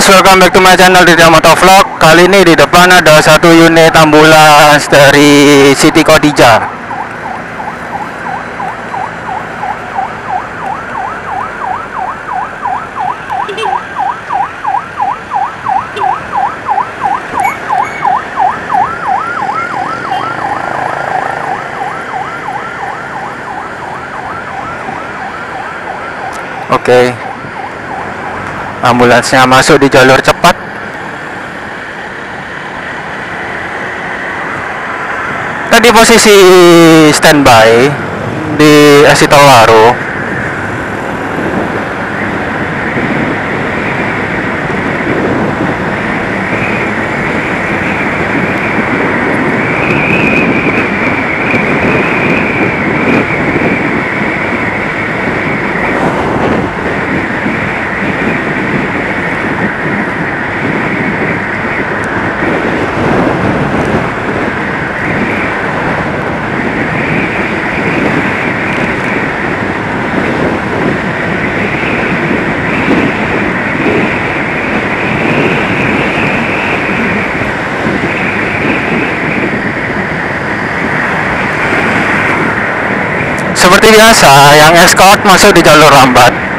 Guys, welcome back to my channel di Moto Vlog. Kali ini di depan ada satu unit ambulans dari Siti Khadijah. Oke. Ambulansnya masuk di jalur cepat. Tadi posisi standby di exit tol Waru. Seperti biasa, yang escort masuk di jalur lambat.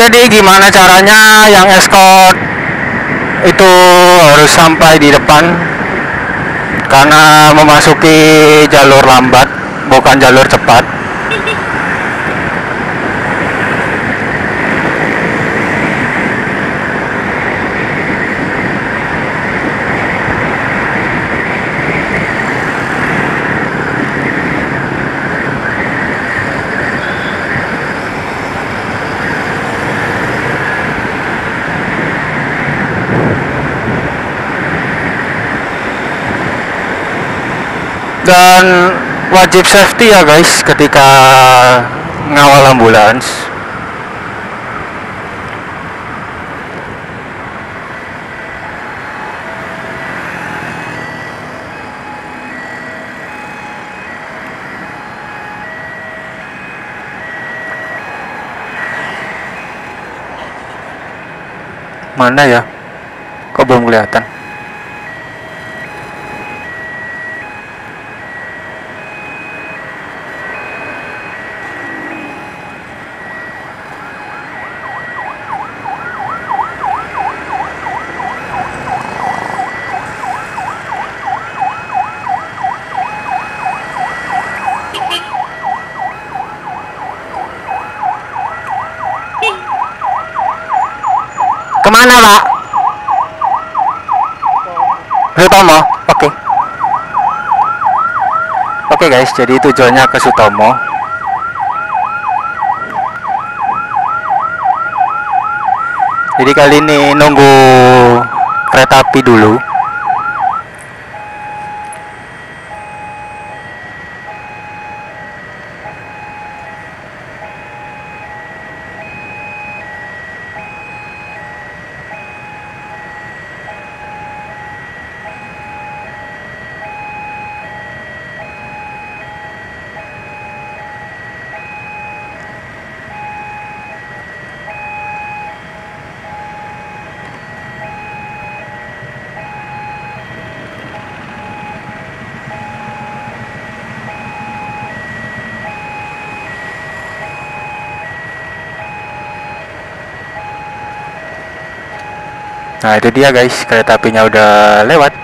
Jadi gimana caranya yang escort itu harus sampai di depan karena memasuki jalur lambat bukan jalur cepat. dan wajib safety ya guys ketika ngawal ambulans. Mana ya? Kok belum kelihatan? Ke mana pak? Sutomo, oke. Oke guys, jadi tujuannya ke Sutomo. Jadi kali ini nunggu kereta api dulu. Nah itu dia guys, kereta apinya udah lewat.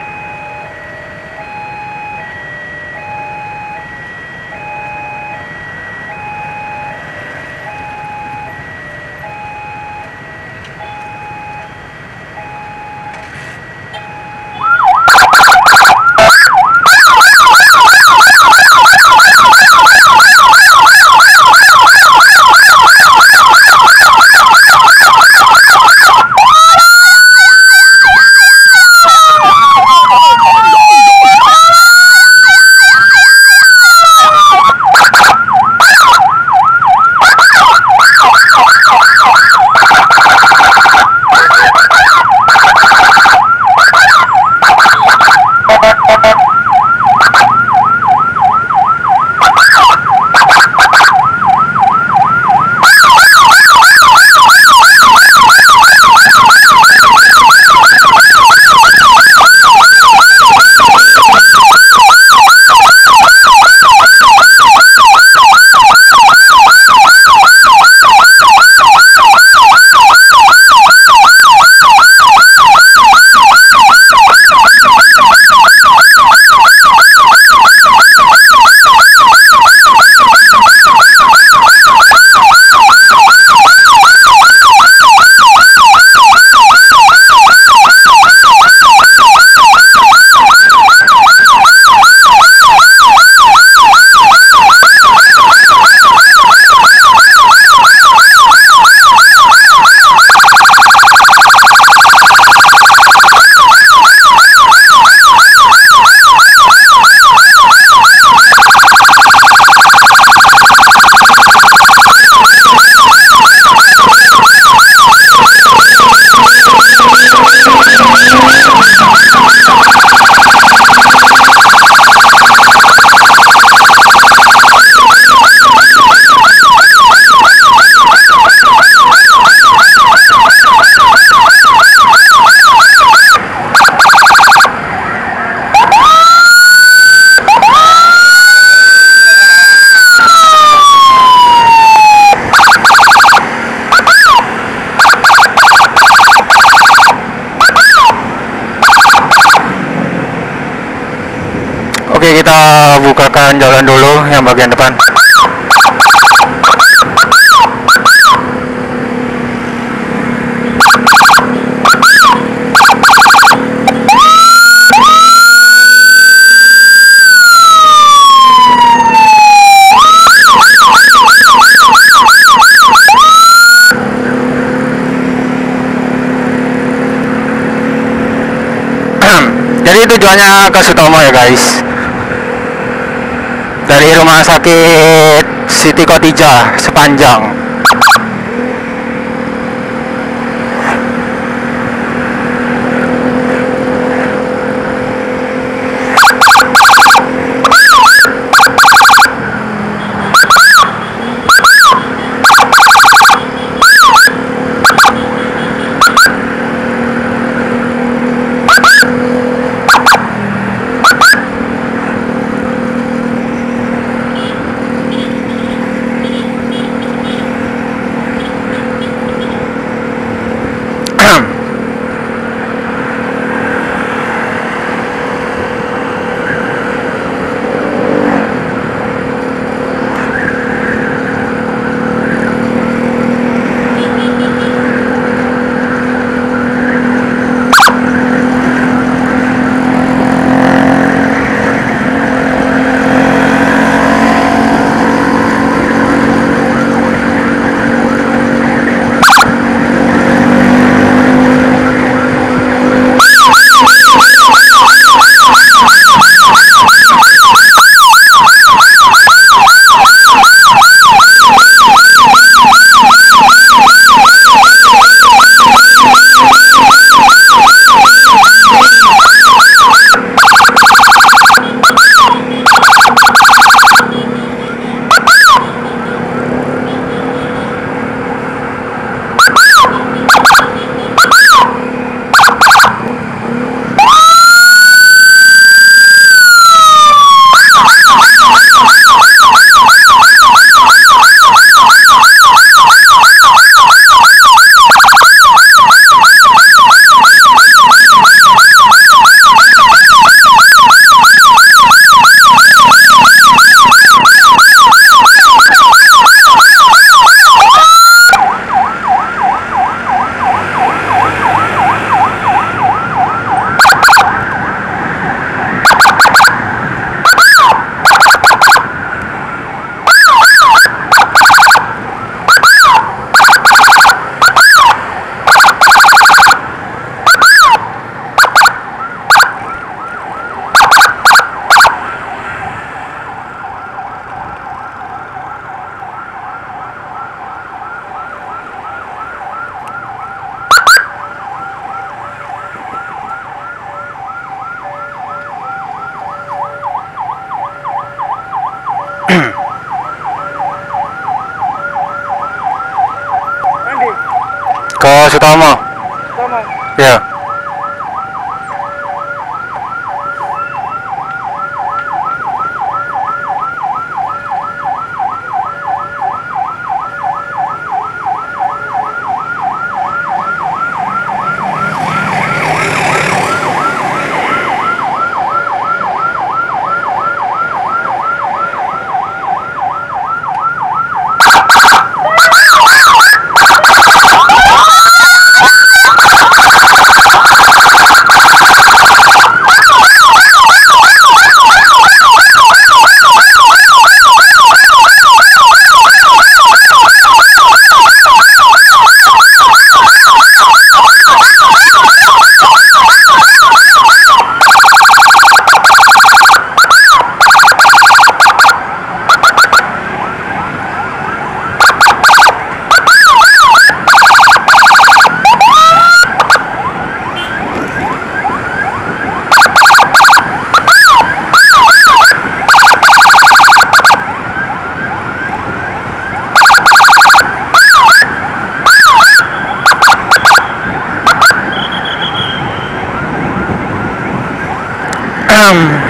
Jadi tujuannya ke Sutomo ya guys. Dari rumah sakit Siti Kotija sepanjang. Ke Sutomo. Sutomo. Ya. Islam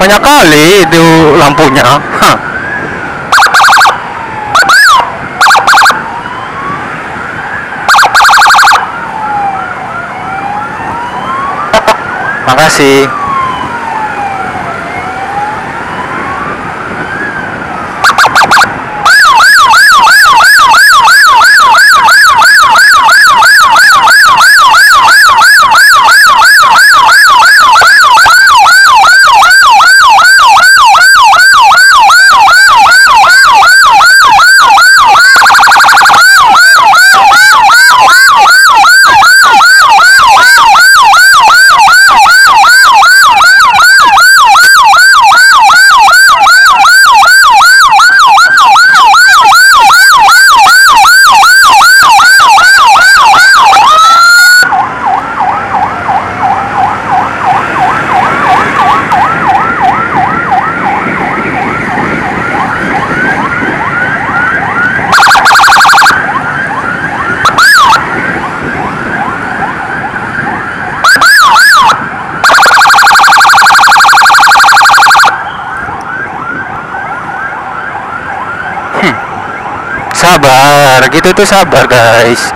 Banyak kali itu lampunya. Makasih. Sabar gitu tuh sabar guys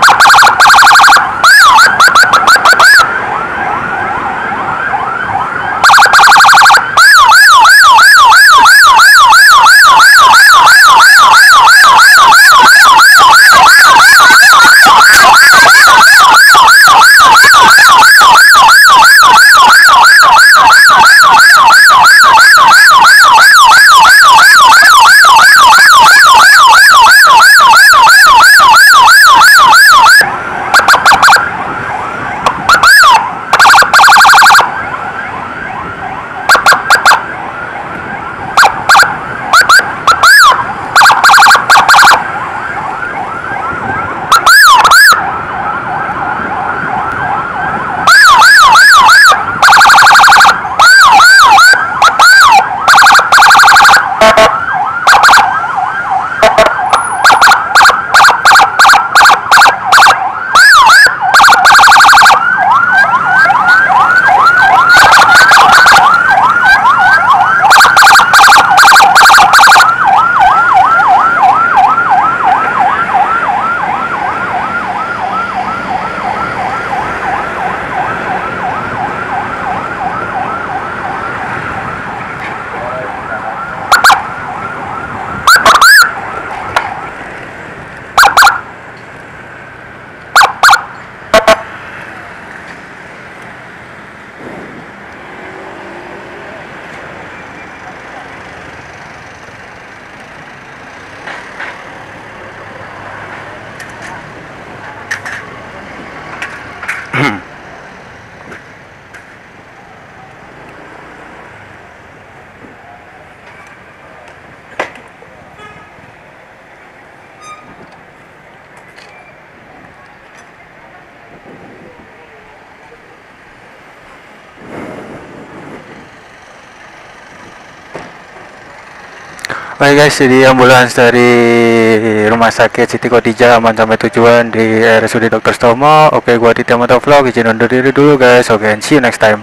Baik guys, jadi ambulans dari Rumah Sakit Siti Khadijah aman sampai tujuan di RSUD Dr. Stomo. Oke, gua di Motovlog, izin undur diri dulu guys. Oke, and see you next time.